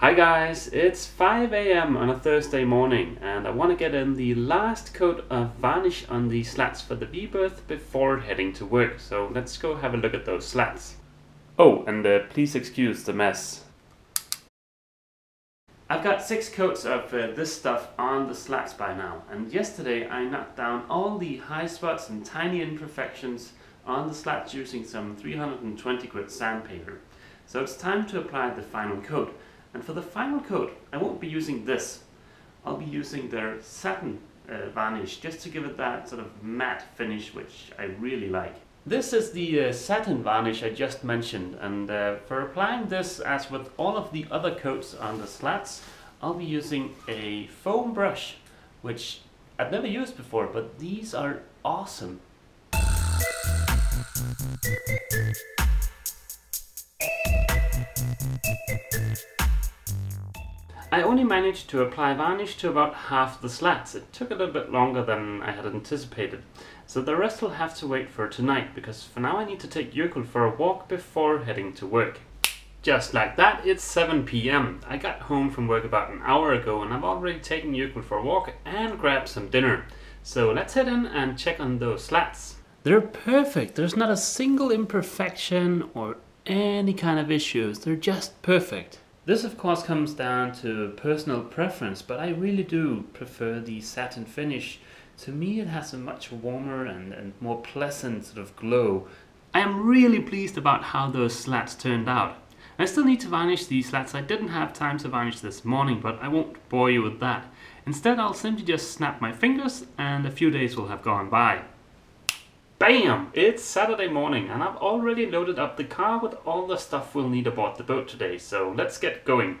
Hi guys, it's 5 a.m. on a Thursday morning and I want to get in the last coat of varnish on the slats for the V-berth before heading to work. So let's go have a look at those slats. Oh, and uh, please excuse the mess. I've got six coats of uh, this stuff on the slats by now and yesterday I knocked down all the high spots and tiny imperfections on the slats using some 320 grit sandpaper. So it's time to apply the final coat. And for the final coat, I won't be using this. I'll be using their satin uh, varnish just to give it that sort of matte finish which I really like. This is the uh, satin varnish I just mentioned and uh, for applying this as with all of the other coats on the slats I'll be using a foam brush which I've never used before but these are awesome. I only managed to apply varnish to about half the slats. It took a little bit longer than I had anticipated. So the rest will have to wait for tonight, because for now I need to take Jökull for a walk before heading to work. Just like that, it's 7 pm. I got home from work about an hour ago and I've already taken Jökull for a walk and grabbed some dinner. So let's head in and check on those slats. They're perfect. There's not a single imperfection or any kind of issues. They're just perfect. This of course comes down to personal preference, but I really do prefer the satin finish. To me it has a much warmer and, and more pleasant sort of glow. I am really pleased about how those slats turned out. I still need to varnish these slats. I didn't have time to varnish this morning, but I won't bore you with that. Instead I'll simply just snap my fingers and a few days will have gone by. Bam! It's Saturday morning and I've already loaded up the car with all the stuff we'll need aboard the boat today, so let's get going.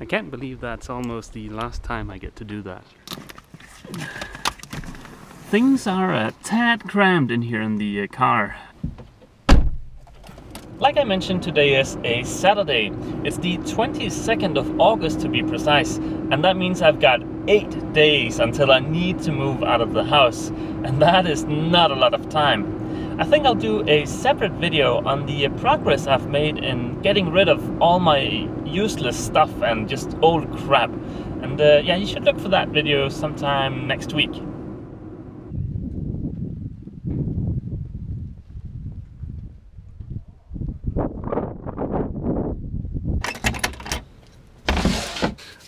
I can't believe that's almost the last time I get to do that. Things are a tad crammed in here in the uh, car. Like I mentioned, today is a Saturday. It's the 22nd of August to be precise, and that means I've got eight days until I need to move out of the house, and that is not a lot of time. I think I'll do a separate video on the progress I've made in getting rid of all my useless stuff and just old crap. And uh, yeah, you should look for that video sometime next week.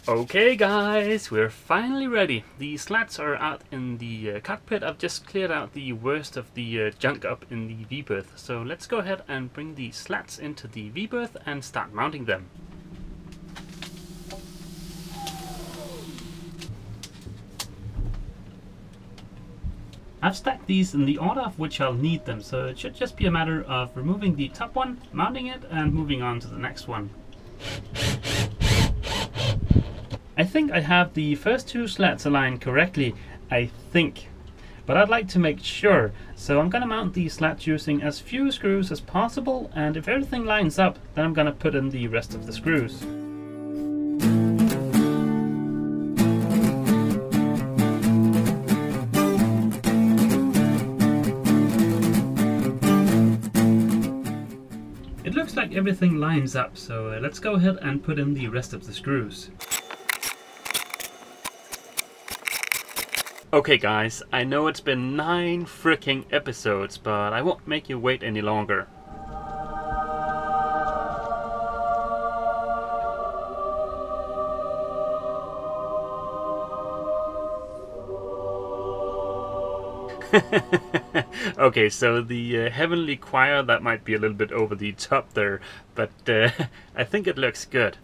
Okay guys, we're finally ready. The slats are out in the uh, cockpit. I've just cleared out the worst of the uh, junk up in the V-berth. So let's go ahead and bring the slats into the V-berth and start mounting them. I've stacked these in the order of which I'll need them, so it should just be a matter of removing the top one, mounting it, and moving on to the next one. I think I have the first two slats aligned correctly, I think. But I'd like to make sure, so I'm gonna mount these slats using as few screws as possible, and if everything lines up, then I'm gonna put in the rest of the screws. It looks like everything lines up, so uh, let's go ahead and put in the rest of the screws. Okay guys, I know it's been 9 freaking episodes, but I won't make you wait any longer. okay, so the uh, Heavenly Choir, that might be a little bit over the top there, but uh, I think it looks good.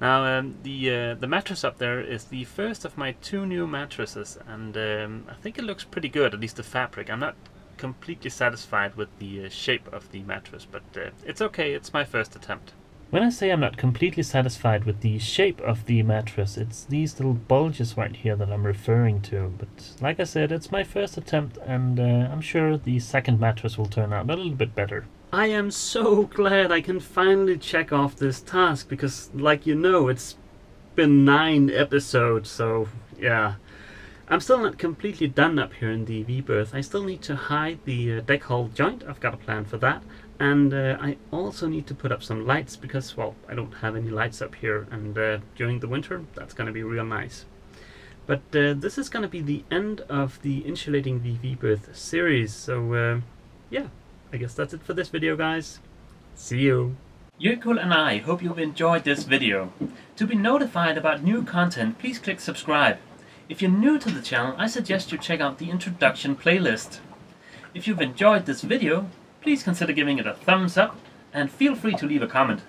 Now um, the uh, the mattress up there is the first of my two new mattresses, and um, I think it looks pretty good. At least the fabric. I'm not completely satisfied with the uh, shape of the mattress, but uh, it's okay. It's my first attempt. When I say I'm not completely satisfied with the shape of the mattress, it's these little bulges right here that I'm referring to. But like I said, it's my first attempt, and uh, I'm sure the second mattress will turn out a little bit better. I am so glad I can finally check off this task because, like you know, it's been nine episodes, so yeah. I'm still not completely done up here in the V-berth. I still need to hide the uh, deck hull joint. I've got a plan for that. And uh, I also need to put up some lights because, well, I don't have any lights up here. And uh, during the winter, that's going to be real nice. But uh, this is going to be the end of the Insulating the V-berth series. So, uh, yeah, I guess that's it for this video, guys. See you. Jökull and I hope you've enjoyed this video. To be notified about new content, please click subscribe. If you're new to the channel, I suggest you check out the introduction playlist. If you've enjoyed this video, please consider giving it a thumbs up and feel free to leave a comment.